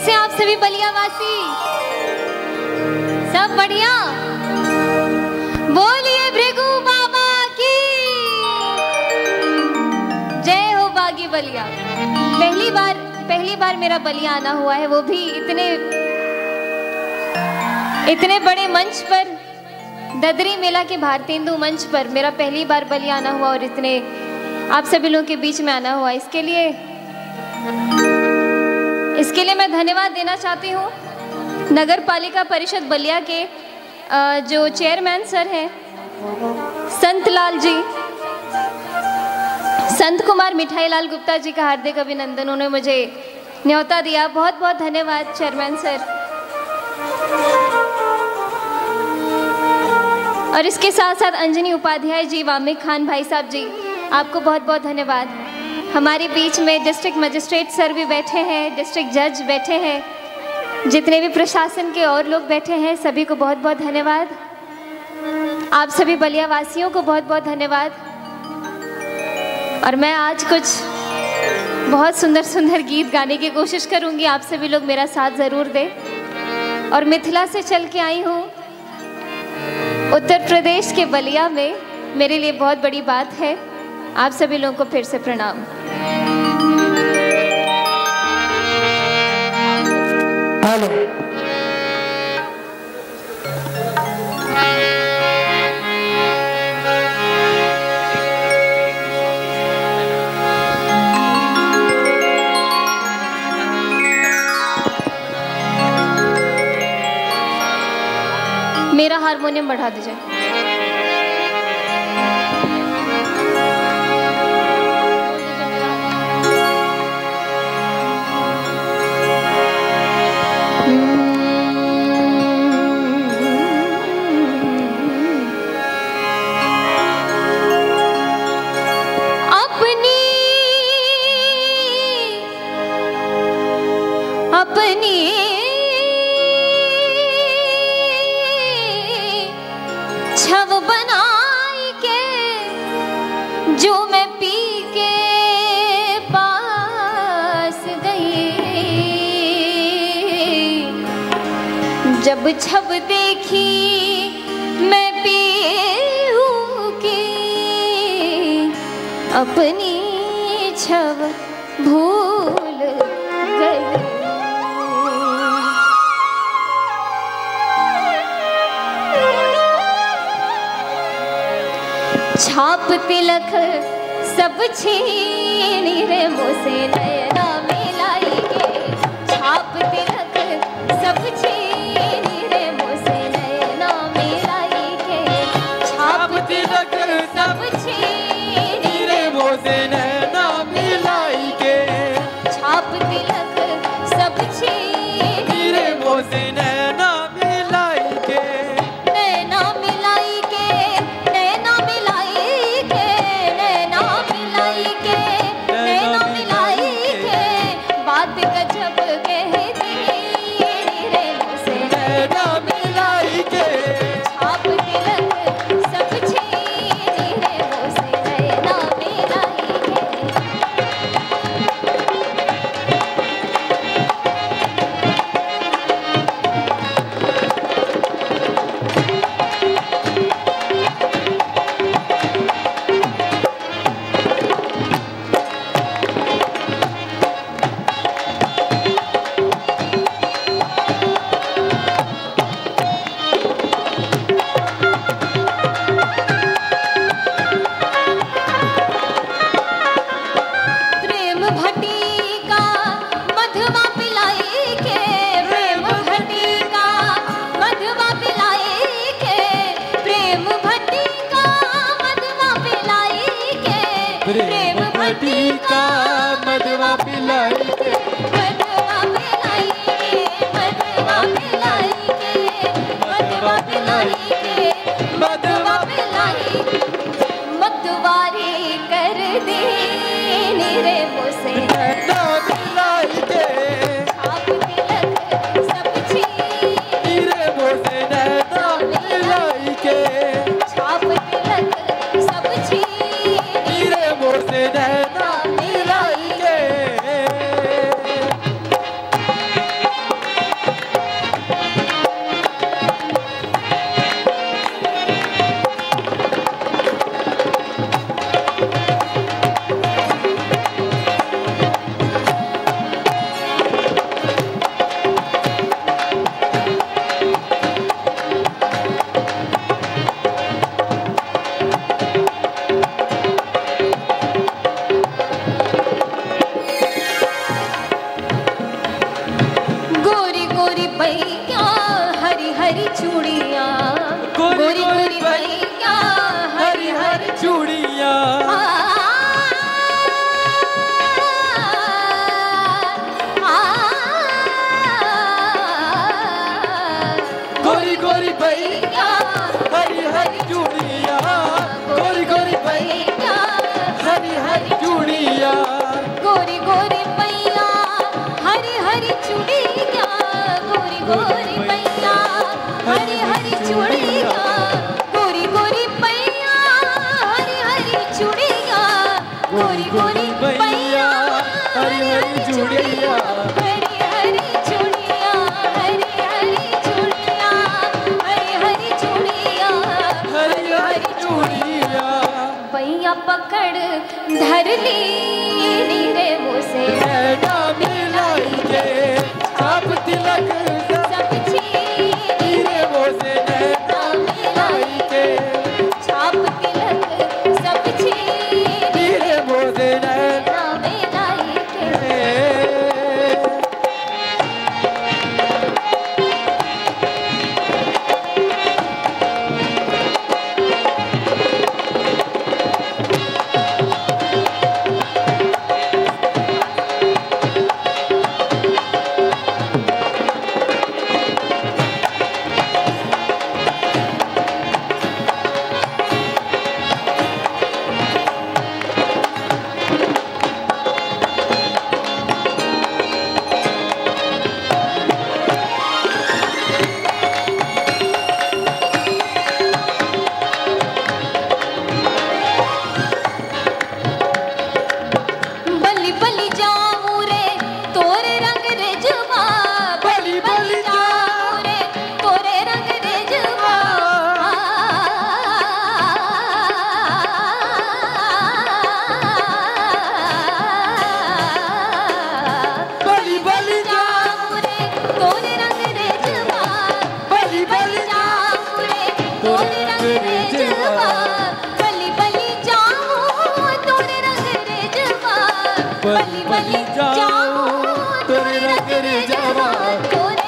कैसे आप सभी बलियावासी। सब बढ़िया? बोलिए भृगु बाबा की। जय हो बागी बलिया। पहली बार पहली बार मेरा बलिया आना हुआ है, वो भी इतने इतने बड़े मंच पर, ददरी मेला के भारतेंदु मंच पर मेरा पहली बार बलिया आना हुआ और इतने आप सभी लोगों के बीच में आना हुआ। इसके लिए इसके लिए मैं धन्यवाद देना चाहती हूँ। नगर पालिका परिषद बलिया के जो चेयरमैन सर हैं, संत लाल जी, संत कुमार मिठाई लाल गुप्ता जी का हार्दिक अभिनंदन। उन्होंने मुझे न्योता दिया। बहुत बहुत धन्यवाद, चेयरमैन सर। और इसके साथ साथ अंजनी उपाध्याय जी वामिक खान भाई साहब जी, आपको बहुत बहुत धन्यवाद। हमारे बीच में डिस्ट्रिक्ट मजिस्ट्रेट सर भी बैठे हैं डिस्ट्रिक्ट जज बैठे हैं, जितने भी प्रशासन के और लोग बैठे हैं, सभी को बहुत बहुत धन्यवाद। आप सभी बलिया वासियों को बहुत बहुत धन्यवाद। और मैं आज कुछ बहुत सुंदर सुंदर गीत गाने की कोशिश करूँगी, आप सभी लोग मेरा साथ ज़रूर दें। और मिथिला से चल के आई हूँ। उत्तर प्रदेश के बलिया में मेरे लिए बहुत बड़ी बात है। आप सभी लोगों को फिर से प्रणाम। हेलो। मेरा हारमोनियम बढ़ा दीजिए। छव बनाई के जो मैं पी के पास गई। जब छब देखी मैं पीहू की अपनी छव छाप तिलक सब छीन रे मोसे नयना मिलाई के छाप तिलक सब छीनी रे मुझसे मिलाई के आप तिलक पली जाओ तेरे रंग रे जावा।